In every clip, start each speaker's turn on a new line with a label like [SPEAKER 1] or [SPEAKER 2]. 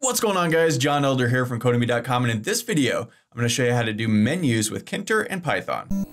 [SPEAKER 1] What's going on guys? John Elder here from Codemy.com and in this video, I'm going to show you how to do menus with Tkinter and Python.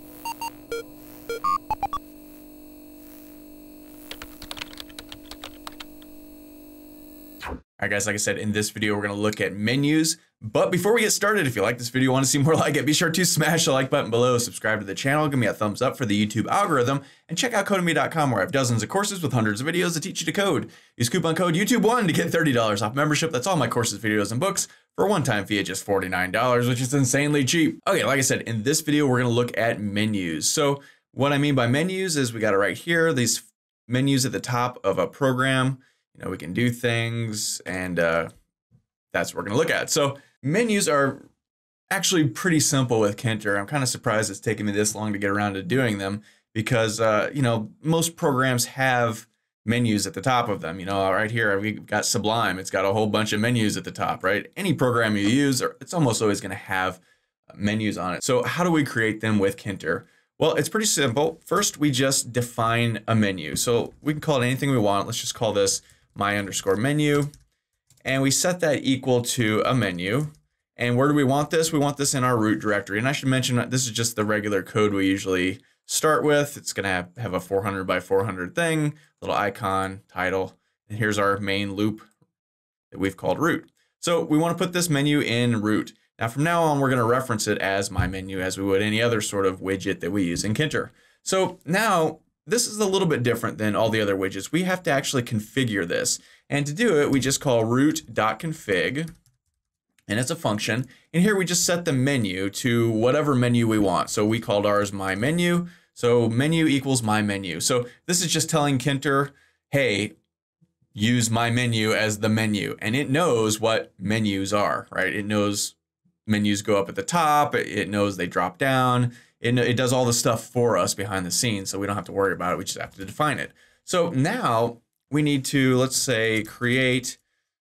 [SPEAKER 1] Alright guys, like I said, in this video, we're going to look at menus. But before we get started, if you like this video, want to see more like it, be sure to smash the like button below, subscribe to the channel, give me a thumbs up for the YouTube algorithm, and check out Codemy.com where I have dozens of courses with hundreds of videos that teach you to code. Use coupon code YouTube1 to get $30 off membership. That's all my courses, videos, and books for a one-time fee of just $49, which is insanely cheap. Okay, like I said, in this video, we're going to look at menus. So what I mean by menus is we got it right here, these menus at the top of a program you know, we can do things and uh, that's what we're gonna look at. So menus are actually pretty simple with Tkinter. I'm kind of surprised it's taken me this long to get around to doing them because, uh, you know, most programs have menus at the top of them. You know, right here, we've got Sublime. It's got a whole bunch of menus at the top, right? Any program you use, or it's almost always gonna have menus on it. So how do we create them with Tkinter? Well, it's pretty simple. First, we just define a menu. So we can call it anything we want. Let's just call this my underscore menu. And we set that equal to a menu. And where do we want this? We want this in our root directory. And I should mention that this is just the regular code we usually start with. It's going to have, a 400 by 400 thing, little icon, title. And here's our main loop that we've called root. So we want to put this menu in root. Now from now on, we're going to reference it as my menu as we would any other sort of widget that we use in Tkinter. So now this is a little bit different than all the other widgets. We have to actually configure this. And to do it, we just call root.config, and it's a function. And here we just set the menu to whatever menu we want. So we called ours my menu. So menu equals my menu. So this is just telling Tkinter, hey, use my menu as the menu. And it knows what menus are, right? It knows menus go up at the top. It knows they drop down it, it does all the stuff for us behind the scenes, so we don't have to worry about it. We just have to define it. So now we need to, let's say, create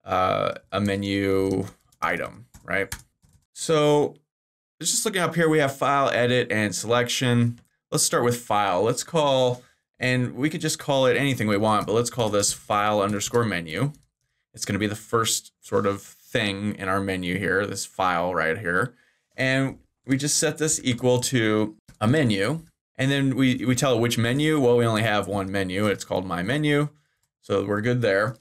[SPEAKER 1] uh, a menu item, right? So just looking up here, we have file, edit, and selection. Let's start with file. Let's call, and we could just call it anything we want, but let's call this file underscore menu. It's going to be the first sort of thing in our menu here, this file right here. And we just set this equal to a menu. And then we, we tell it which menu. Well, we only have one menu. It's called my menu. So we're good there.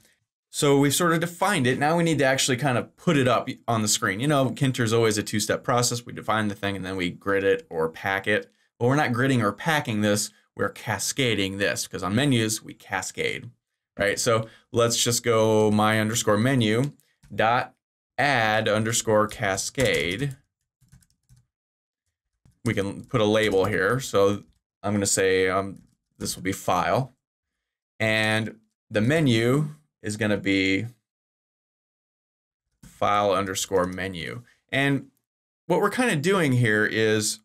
[SPEAKER 1] So we've sort of defined it. Now we need to actually kind of put it up on the screen. You know, Tkinter is always a two-step process. We define the thing and then we grid it or pack it. But we're not gridding or packing this. We're cascading this because on menus, we cascade, right? So let's just go my underscore menu dot add underscore cascade we can put a label here. So I'm going to say um, this will be file. And the menu is going to be file underscore menu. And what we're kind of doing here is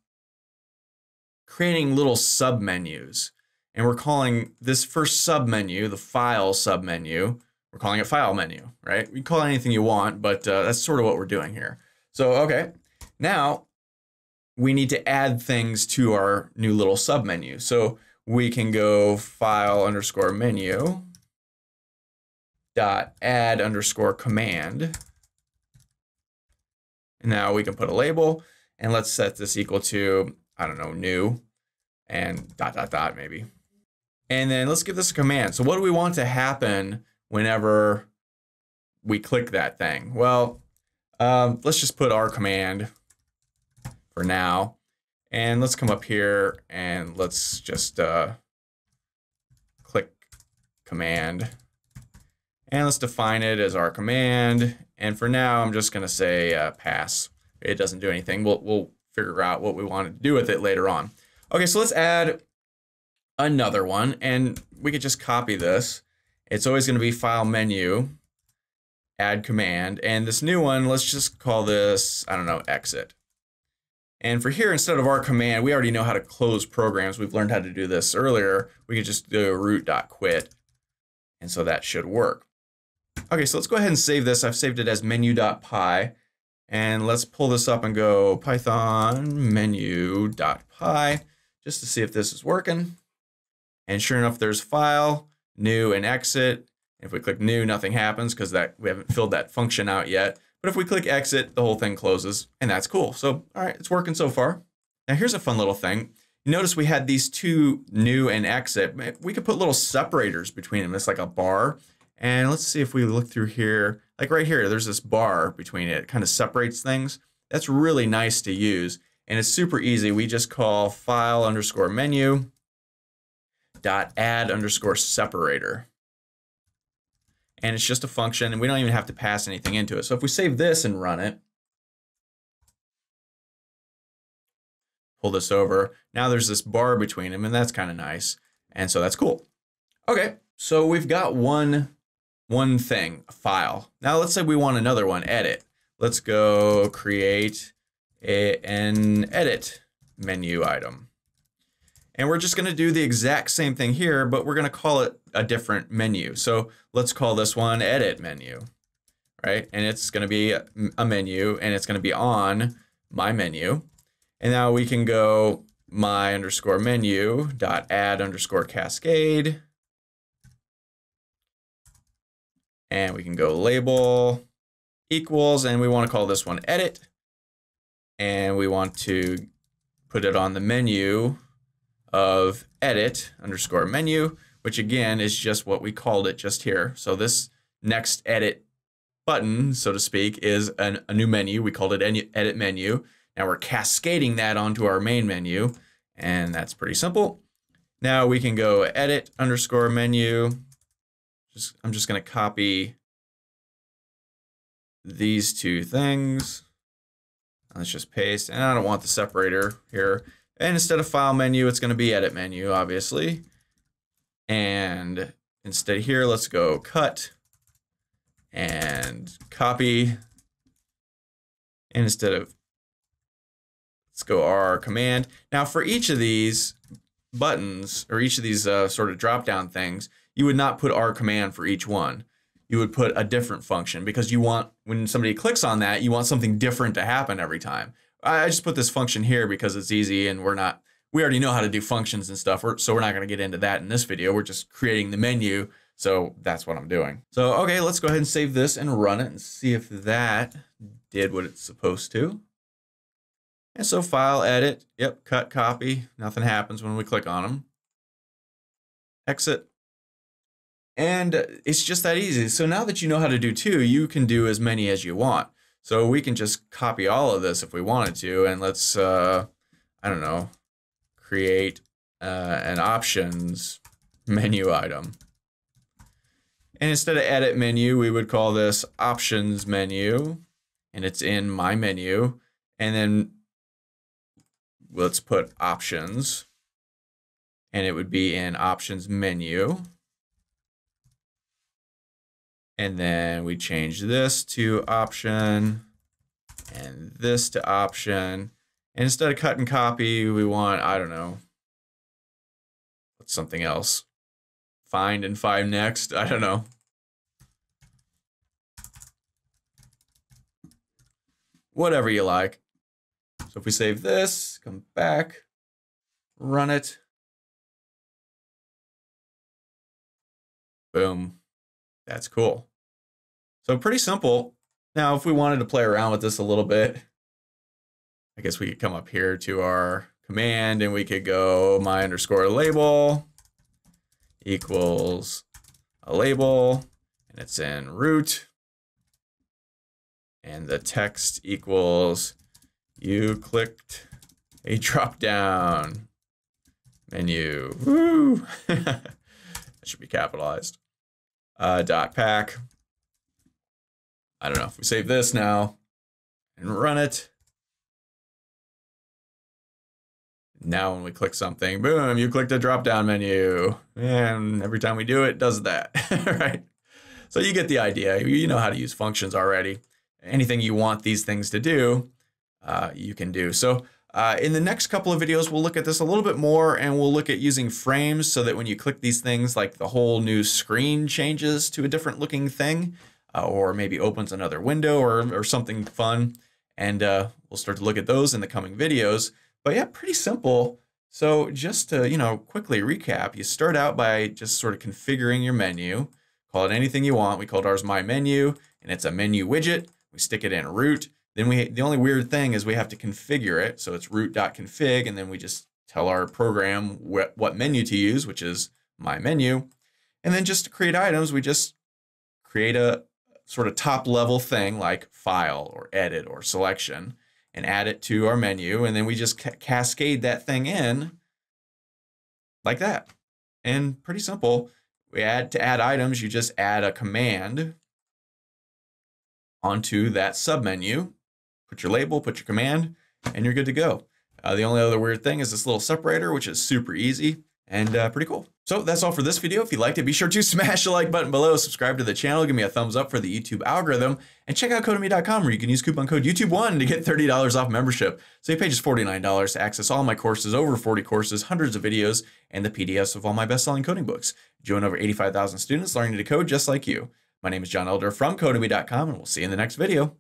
[SPEAKER 1] creating little submenus. And we're calling this first submenu, the file submenu, we're calling it file menu, right? Can call it anything you want, but uh, that's sort of what we're doing here. So, okay, now we need to add things to our new little submenu. So we can go file underscore menu dot add underscore command. And now we can put a label and let's set this equal to, I don't know, new and dot, dot, dot maybe. And then let's give this a command. So what do we want to happen whenever we click that thing? Well, um, let's just put our command for now. And let's come up here and let's just uh, click command. And let's define it as our command. And for now, I'm just going to say uh, pass. It doesn't do anything. We'll, we'll figure out what we want to do with it later on. Okay, so let's add another one. And we could just copy this. It's always going to be file menu, add command. And this new one, let's just call this, I don't know, exit. And for here, instead of our command, we already know how to close programs. We've learned how to do this earlier. We could just do root.quit. And so that should work. Okay, so let's go ahead and save this. I've saved it as menu.py. And let's pull this up and go python menu.py just to see if this is working. And sure enough, there's file, new, and exit. If we click new, nothing happens because that we haven't filled that function out yet. But if we click exit, the whole thing closes and that's cool. So, all right, it's working so far. Now here's a fun little thing. You notice we had these two new and exit. We could put little separators between them. It's like a bar. And let's see if we look through here, like right here, there's this bar between it. It kind of separates things. That's really nice to use. And it's super easy. We just call file underscore menu dot add underscore separator. And it's just a function and we don't even have to pass anything into it. So if we save this and run it, pull this over, now there's this bar between them and that's kind of nice. And so that's cool. Okay, so we've got one, one thing, a file. Now let's say we want another one, edit. Let's go create a, an edit menu item. And we're just gonna do the exact same thing here, but we're gonna call it a different menu. So let's call this one edit menu, right? And it's gonna be a menu and it's gonna be on my menu. And now we can go my underscore menu dot add underscore cascade. And we can go label equals, and we want to call this one edit. And we want to put it on the menu of edit underscore menu, which again is just what we called it just here. So this next edit button, so to speak, is an, a new menu. We called it edit menu. Now we're cascading that onto our main menu, and that's pretty simple. Now we can go edit underscore menu. Just, I'm just going to copy these two things. Let's just paste, and I don't want the separator here. And instead of file menu, it's going to be edit menu, obviously. And instead here, let's go cut and copy. And instead of, let's go R command. Now for each of these buttons, or each of these uh, sort of drop down things, you would not put R command for each one. You would put a different function because you want, when somebody clicks on that, you want something different to happen every time. I just put this function here because it's easy and we're not, we already know how to do functions and stuff. so we're not going to get into that in this video. We're just creating the menu. So that's what I'm doing. So, okay, let's go ahead and save this and run it and see if that did what it's supposed to. And so file, edit, yep, cut, copy. Nothing happens when we click on them. Exit. And it's just that easy. So now that you know how to do two, you can do as many as you want. So we can just copy all of this if we wanted to, and let's, uh, I don't know, create uh, an options menu item. And instead of edit menu, we would call this options menu, and it's in my menu. And then let's put options, and it would be in options menu. And then we change this to option and this to option. Instead of cut and copy, we want, I don't know, what's something else? Find and find next. I don't know. Whatever you like. So if we save this, come back, run it. Boom. That's cool. So pretty simple. Now, if we wanted to play around with this a little bit, I guess we could come up here to our command and we could go my underscore label equals a label and it's in root and the text equals you clicked a drop down menu. Woo! that should be capitalized. Uh, dot pack I don't know if we save this now and run it. Now when we click something, boom, you click the drop down menu. And every time we do it, it does that, right? So you get the idea. You know how to use functions already. Anything you want these things to do, uh, you can do. So uh, in the next couple of videos, we'll look at this a little bit more and we'll look at using frames so that when you click these things, like the whole new screen changes to a different looking thing uh, or maybe opens another window or, or something fun. And uh, we'll start to look at those in the coming videos. But yeah, pretty simple. So just to, you know, quickly recap, you start out by just sort of configuring your menu, Call it anything you want. We called ours My Menu, and it's a menu widget. We stick it in root. Then we the only weird thing is we have to configure it. So it's root.config, and then we just tell our program what, what menu to use, which is My Menu. And then just to create items, we just create a sort of top level thing like file or edit or selection and add it to our menu. And then we just ca cascade that thing in like that. And pretty simple. We add to add items, you just add a command onto that submenu. Put your label, put your command, and you're good to go. Uh, the only other weird thing is this little separator, which is super easy and uh, pretty cool. So that's all for this video. If you liked it, be sure to smash the like button below, subscribe to the channel, give me a thumbs up for the YouTube algorithm, and check out Codemy.com where you can use coupon code YouTube1 to get $30 off membership. So pay just $49 to access all my courses, over 40 courses, hundreds of videos, and the PDFs of all my best-selling coding books. Join over 85,000 students learning to code just like you. My name is John Elder from Codemy.com, and we'll see you in the next video.